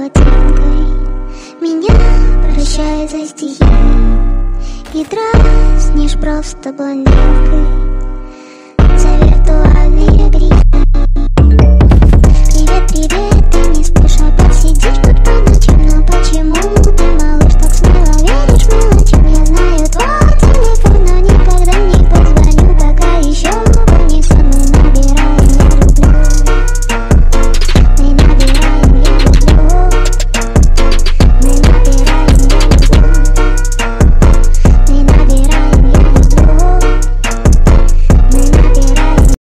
плотинкой Меня прощает за стихи. И дразнишь просто блондинкой